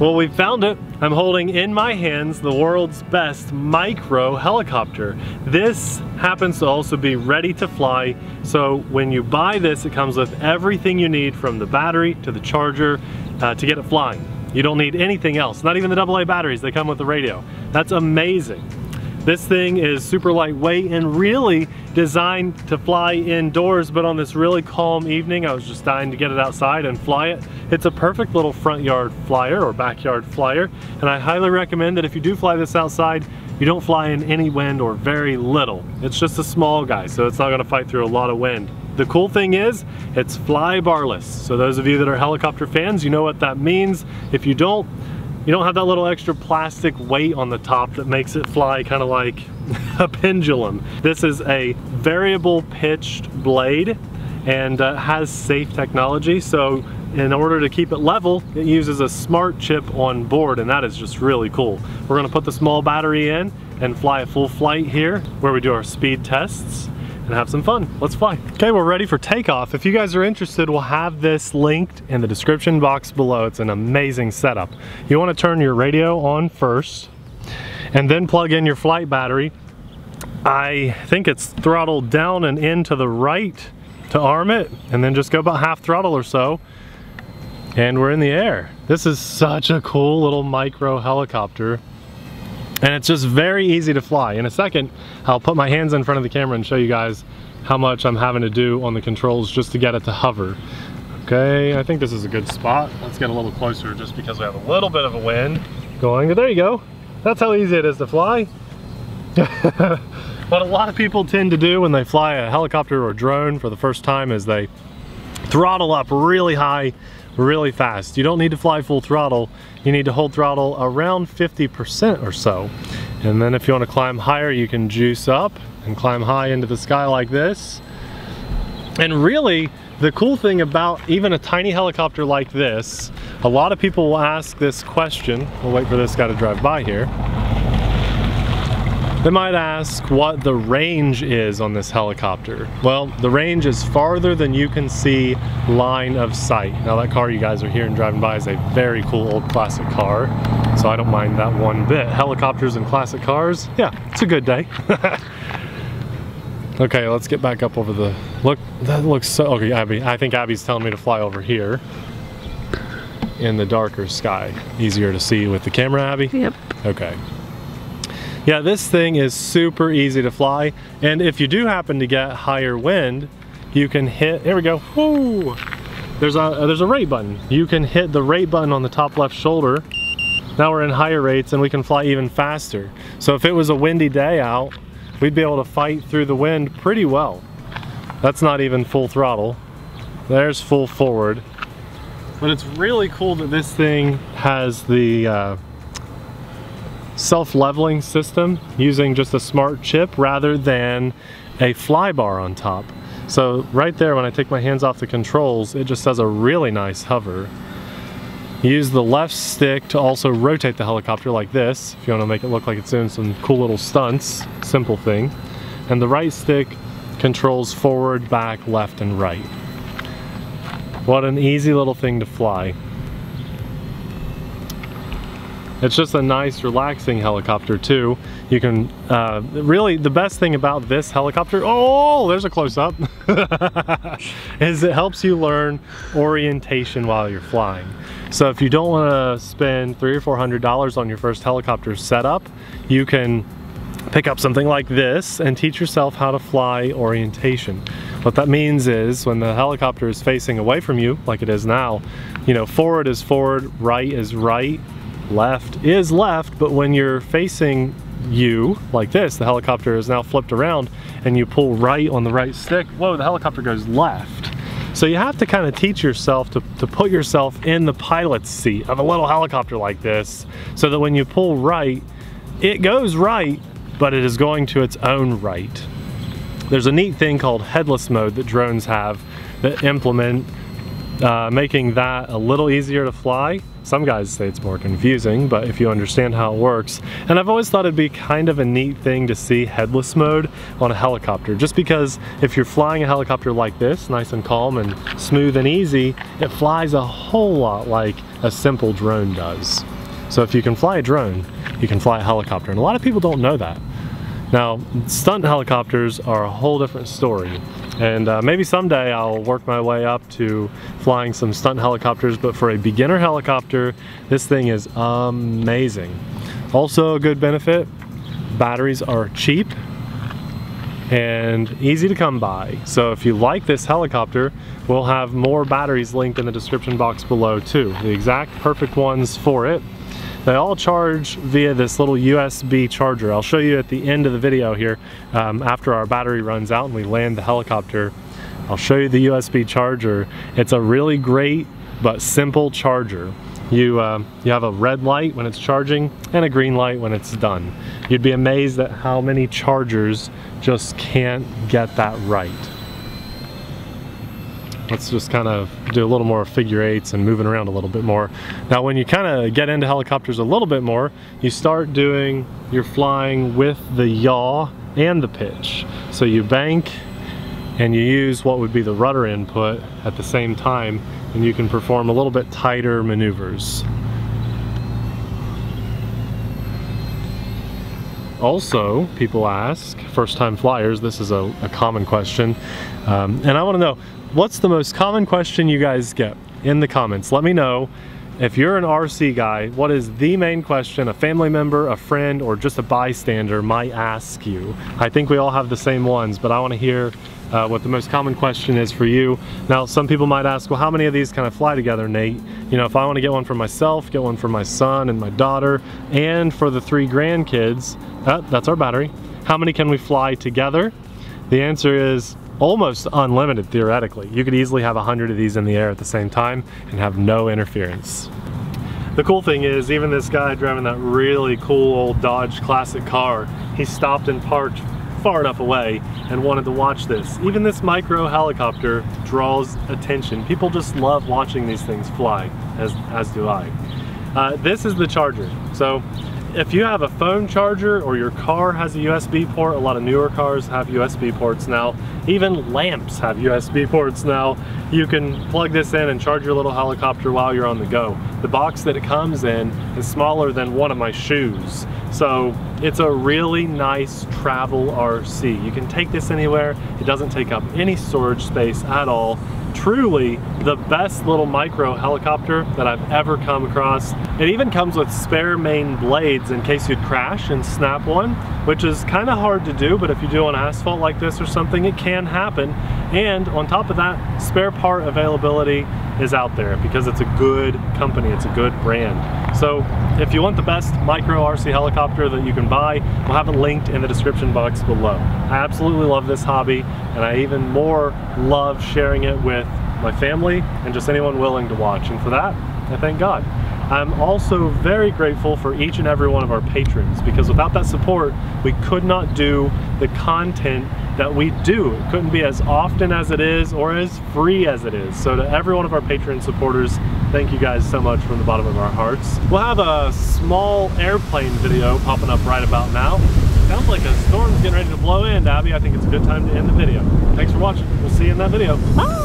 Well, we found it. I'm holding in my hands the world's best micro helicopter. This happens to also be ready to fly. So when you buy this, it comes with everything you need from the battery to the charger uh, to get it flying. You don't need anything else, not even the AA batteries, they come with the radio. That's amazing. This thing is super lightweight and really designed to fly indoors, but on this really calm evening, I was just dying to get it outside and fly it. It's a perfect little front yard flyer or backyard flyer, and I highly recommend that if you do fly this outside, you don't fly in any wind or very little. It's just a small guy, so it's not gonna fight through a lot of wind. The cool thing is, it's fly barless. So those of you that are helicopter fans, you know what that means. If you don't, you don't have that little extra plastic weight on the top that makes it fly kind of like a pendulum. This is a variable pitched blade and uh, has safe technology. So in order to keep it level, it uses a smart chip on board and that is just really cool. We're gonna put the small battery in and fly a full flight here where we do our speed tests and have some fun. Let's fly. Okay, we're ready for takeoff. If you guys are interested, we'll have this linked in the description box below. It's an amazing setup. You wanna turn your radio on first and then plug in your flight battery. I think it's throttled down and in to the right to arm it and then just go about half throttle or so and we're in the air. This is such a cool little micro helicopter and it's just very easy to fly. In a second, I'll put my hands in front of the camera and show you guys how much I'm having to do on the controls just to get it to hover. Okay, I think this is a good spot. Let's get a little closer just because we have a little bit of a wind going. There you go. That's how easy it is to fly. what a lot of people tend to do when they fly a helicopter or drone for the first time is they throttle up really high really fast. You don't need to fly full throttle. You need to hold throttle around 50% or so. And then if you want to climb higher, you can juice up and climb high into the sky like this. And really, the cool thing about even a tiny helicopter like this, a lot of people will ask this question. We'll wait for this guy to drive by here. They might ask what the range is on this helicopter. Well, the range is farther than you can see line of sight. Now that car you guys are hearing driving by is a very cool old classic car, so I don't mind that one bit. Helicopters and classic cars, yeah, it's a good day. okay, let's get back up over the, look, that looks so, okay, Abby, I think Abby's telling me to fly over here in the darker sky. Easier to see with the camera, Abby? Yep. Okay. Yeah, this thing is super easy to fly. And if you do happen to get higher wind, you can hit, here we go! There's a, there's a rate button. You can hit the rate button on the top left shoulder. Now we're in higher rates and we can fly even faster. So if it was a windy day out, we'd be able to fight through the wind pretty well. That's not even full throttle. There's full forward. But it's really cool that this thing has the uh, self-leveling system using just a smart chip rather than a flybar on top. So right there when I take my hands off the controls it just does a really nice hover. Use the left stick to also rotate the helicopter like this if you want to make it look like it's doing some cool little stunts, simple thing. And the right stick controls forward, back, left, and right. What an easy little thing to fly. It's just a nice relaxing helicopter too. You can, uh, really the best thing about this helicopter, oh there's a close-up, is it helps you learn orientation while you're flying. So if you don't want to spend three or four hundred dollars on your first helicopter setup, you can pick up something like this and teach yourself how to fly orientation. What that means is when the helicopter is facing away from you, like it is now, you know, forward is forward, right is right, left is left, but when you're facing you like this, the helicopter is now flipped around and you pull right on the right stick, whoa, the helicopter goes left. So you have to kind of teach yourself to, to put yourself in the pilot's seat of a little helicopter like this so that when you pull right, it goes right, but it is going to its own right. There's a neat thing called headless mode that drones have that implement uh, making that a little easier to fly Some guys say it's more confusing, but if you understand how it works. And I've always thought it'd be kind of a neat thing to see headless mode on a helicopter, just because if you're flying a helicopter like this, nice and calm and smooth and easy, it flies a whole lot like a simple drone does. So if you can fly a drone, you can fly a helicopter. And a lot of people don't know that. Now, stunt helicopters are a whole different story. And uh, maybe someday I'll work my way up to flying some stunt helicopters, but for a beginner helicopter, this thing is amazing. Also a good benefit, batteries are cheap and easy to come by. So if you like this helicopter, we'll have more batteries linked in the description box below too. The exact perfect ones for it. They all charge via this little USB charger. I'll show you at the end of the video here um, after our battery runs out and we land the helicopter. I'll show you the USB charger. It's a really great but simple charger. You, uh, you have a red light when it's charging and a green light when it's done. You'd be amazed at how many chargers just can't get that right let's just kind of do a little more figure eights and moving around a little bit more. Now when you kind of get into helicopters a little bit more, you start doing your flying with the yaw and the pitch. So you bank and you use what would be the rudder input at the same time and you can perform a little bit tighter maneuvers. Also, people ask, first time flyers, this is a, a common question, um, and I want to know, what's the most common question you guys get in the comments? Let me know. If you're an RC guy, what is the main question a family member, a friend, or just a bystander might ask you? I think we all have the same ones, but I want to hear uh, what the most common question is for you. Now, some people might ask, well, how many of these can I fly together, Nate? You know, if I want to get one for myself, get one for my son and my daughter, and for the three grandkids, uh, that's our battery. How many can we fly together? The answer is almost unlimited theoretically. You could easily have a hundred of these in the air at the same time and have no interference. The cool thing is, even this guy driving that really cool old Dodge classic car, he stopped and parked far enough away and wanted to watch this. Even this micro helicopter draws attention. People just love watching these things fly, as, as do I. Uh, this is the charger. So if you have a phone charger or your car has a USB port, a lot of newer cars have USB ports now, even lamps have USB ports now, you can plug this in and charge your little helicopter while you're on the go. The box that it comes in is smaller than one of my shoes. So it's a really nice travel RC. You can take this anywhere. It doesn't take up any storage space at all truly the best little micro helicopter that I've ever come across. It even comes with spare main blades in case you'd crash and snap one, which is kind of hard to do, but if you do on asphalt like this or something, it can happen. And on top of that, spare part availability is out there because it's a good company, it's a good brand. So if you want the best micro RC helicopter that you can buy, we'll have it linked in the description box below. I absolutely love this hobby and I even more love sharing it with my family and just anyone willing to watch. And for that, I thank God. I'm also very grateful for each and every one of our patrons because without that support, we could not do the content that we do. It couldn't be as often as it is or as free as it is. So to every one of our Patreon supporters, thank you guys so much from the bottom of our hearts. We'll have a small airplane video popping up right about now. Sounds like a storm's getting ready to blow in, Abby. I think it's a good time to end the video. Thanks for watching. We'll see you in that video. Bye!